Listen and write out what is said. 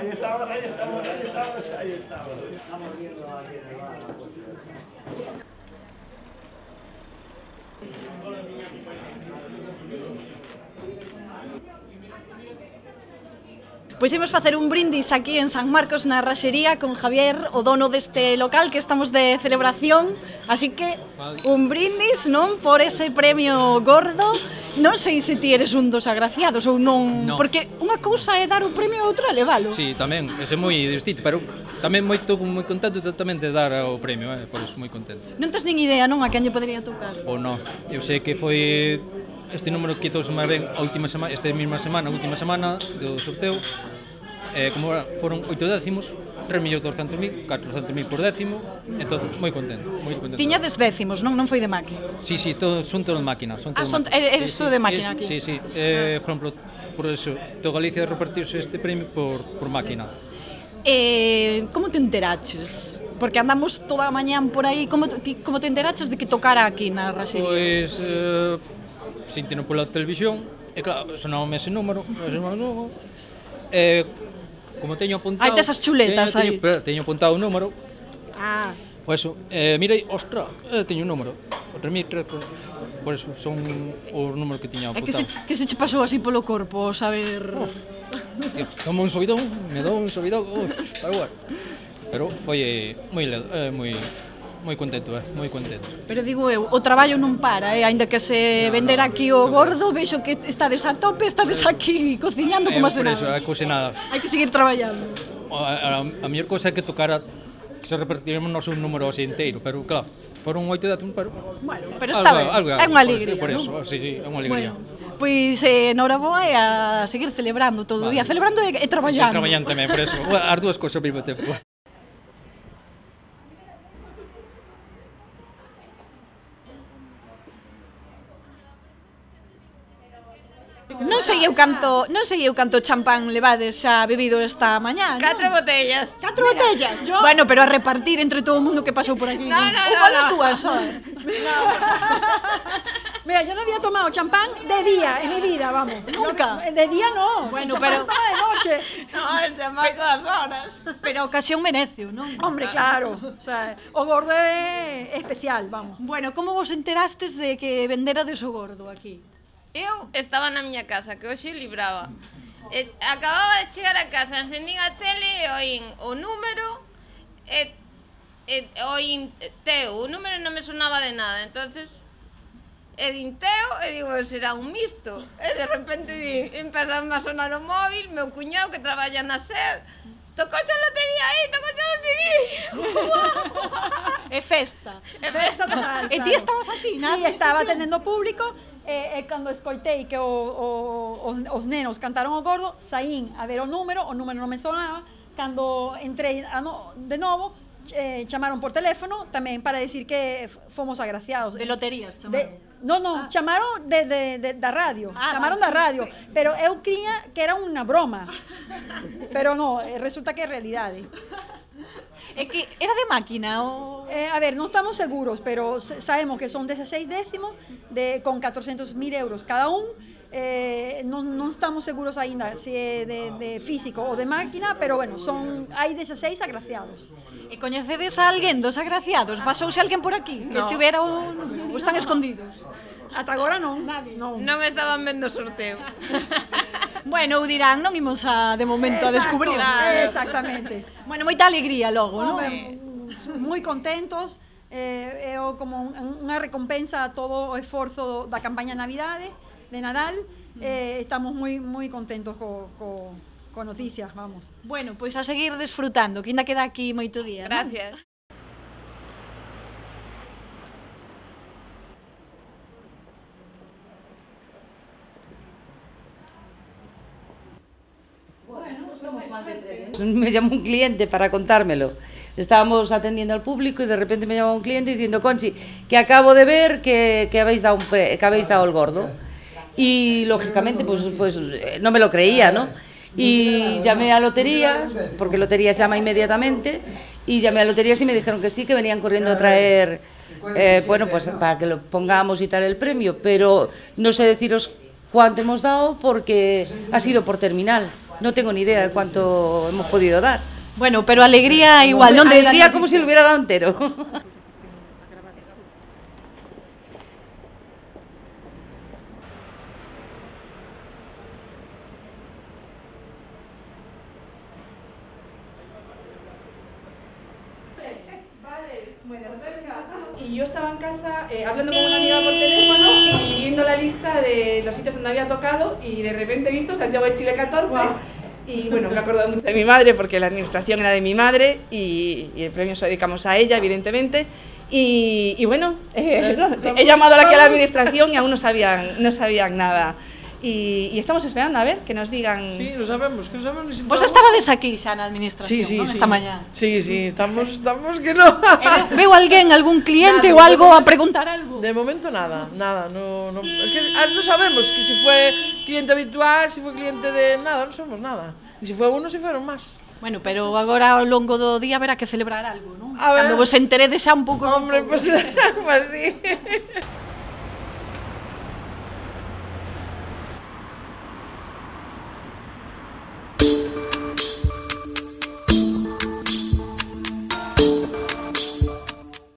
Ahí estamos, ahí estamos, ahí estamos, ahí estamos. Estamos viendo a quién le va la Pois imos facer un brindis aquí en San Marcos na Raxería con Javier, o dono deste local que estamos de celebración, así que un brindis, non, por ese premio gordo. Non sei se ti eres un dos agraciados ou non, no. porque unha cousa é dar o premio e outra é leválo. Sí, tamén, ese é moi distinto, pero tamén moito moi contento tamén de dar o premio, eh, pois moi contento. Non tes nin idea, non, a quen lle podería tocar? Ou non, eu sei que foi este número quitouse máis ben a última semana, esta mesma semana, a última semana do sorteo. Eh, como foron oito décimos, 3.200.000, 200.000, 400.000 por décimo, entón moi contento, moi contento. Tiñades décimos, non non foi de máquina. Sí, sí, ah, todos son todos máquinas, son todos. Ah, eh, son eres tú de máquina aquí. Sí, sí, eh, ah. por exemplo, por eso, todo Galicia repartiuse este premio por por máquina. Sí. Eh, como te enteraches? Porque andamos toda a mañán por aí, como ti, como te enteraches de que tocara aquí na Raxería? Pois, eh, sintino pola televisión, e claro, sonaba ese número, ese número, e como teño apuntado... Hai esas chuletas teño, aí. Teño, pero, teño apuntado o número. Ah. Por eso, eh, mirei, ostra, eh, teño un número. O 3003, por eso son os números que tiña apuntado. É que se, que se che pasou así polo corpo, saber... Oh, tío, un subidón, me dou un subidón, oh, pero bueno. Pero foi eh, moi, eh, moi moi contento, eh, moi contento. Pero digo eu, o traballo non para, eh, aínda que se no, vender aquí no, o gordo, vexo que estades a tope, estades aquí cociñando eh, como se nada. Eso, eh, como nada. Hai que seguir traballando. A, a, a mellor cousa é que tocara que se repartiremos no un número así inteiro, pero claro, foron oito de atún, pero... Bueno, pero está ben, é unha alegría, por, por eso, sí, sí, é unha alegría. Bueno pois eh, boa e a seguir celebrando todo vale. o día, celebrando e, e traballando. E traballando tamén, por eso, as dúas cousas ao mesmo tempo. Non sei eu canto, non sei eu canto champán levades xa bebido esta mañá, non? Catro botellas. Catro botellas. Yo... Bueno, pero a repartir entre todo o mundo que pasou por aquí. No, no, no, no. dúas só. No. Mira, yo non había tomado champán de día en mi vida, vamos. Nunca. De día no. Bueno, champán pero de noche. No, el champán todas horas. Pero ocasión merece, non? Hombre, claro. O, sea, o gordo é especial, vamos. Bueno, como vos enterastes de que venderades o gordo aquí? Eu estaba na miña casa, que hoxe libraba. E acababa de chegar a casa, encendín a tele e oín o número e, e oín teu. O número non me sonaba de nada, entonces e din teo e digo, será un misto. E de repente di, empezan a sonar o móvil, meu cuñado que traballa na SER, tocoche a lotería aí, tocoche a lotería. e festa. E festa total. E ti estabas aquí, Sí, estaba atendendo público e, e cando escoitei que o, o, os, os nenos cantaron o gordo, saín a ver o número, o número non me sonaba, cando entrei a no, de novo, eh, chamaron por teléfono tamén para decir que fomos agraciados. De loterías, De, no, no, chamaron de, de, de, da radio, Ah, chamaron vale, da radio, pero eu cría que era unha broma, pero no, eh, resulta que é realidade. Es que era de máquina o... Eh, a ver, no estamos seguros, pero sabemos que son 16 décimos de, con 400.000 euros cada uno. Eh, no, no, estamos seguros ainda si é de, de físico ou de máquina, pero bueno, son hai 16 agraciados. E coñecedes a alguén dos agraciados? Pasouse alguén por aquí? No. Que tivera un... están escondidos? Ata agora non. non. Non estaban vendo o sorteo. bueno, ou dirán, non imos a, de momento Exacto, a descubrir. Claro. Exactamente. bueno, moita alegría logo, non? Moi contentos. Eh, é eh, como unha recompensa a todo o esforzo da campaña Navidade, de Nadal. Mm. Eh, estamos moi moi contentos co, co, co noticias, vamos. Bueno, pois a seguir desfrutando, que ainda queda aquí moito día. Gracias. ¿no? Me llamó un cliente para contármelo. Estábamos atendiendo al público y de repente me llamó un cliente diciendo, Conchi, que acabo de ver que, que habéis, dado un que habéis dado el gordo. Y lógicamente, pues, pues eh, no me lo creía, ¿no? Y llamé a Loterías, porque Loterías llama inmediatamente, y llamé a Loterías y me dijeron que sí, que venían corriendo a traer, eh, bueno, pues para que lo pongamos y tal el premio, pero no sé deciros cuánto hemos dado porque ha sido por terminal. No tengo ni idea de cuánto hemos podido dar. Bueno, pero alegría igual, de Alegría como si lo hubiera dado entero. Y yo estaba en casa eh, hablando con una amiga por teléfono y viendo la lista de los sitios donde había tocado y de repente he visto Santiago de Chile 14 y bueno, me he acordado mucho de mi madre porque la administración era de mi madre y, y el premio se lo dedicamos a ella, evidentemente. Y, y bueno, eh, no, he llamado aquí a la administración y aún no sabían, no sabían nada. e, e estamos esperando a ver que nos digan... Sí, lo sabemos, que lo sabemos. Si Vos estabades aquí xa na administración, sí, sí, non? Sí. Esta mañá. Sí, sí, estamos, estamos que non. Eh, veo alguén, algún cliente nada, ou algo a preguntar algo? De momento nada, nada. No, no, es que ah, non sabemos que se si fue cliente habitual, se si foi cliente de nada, non sabemos nada. E se si foi uno, se fueron máis. Bueno, pero agora ao longo do día verá que celebrar algo, non? Cando vos enteredes xa un pouco... Hombre, pois pues, pues, sí.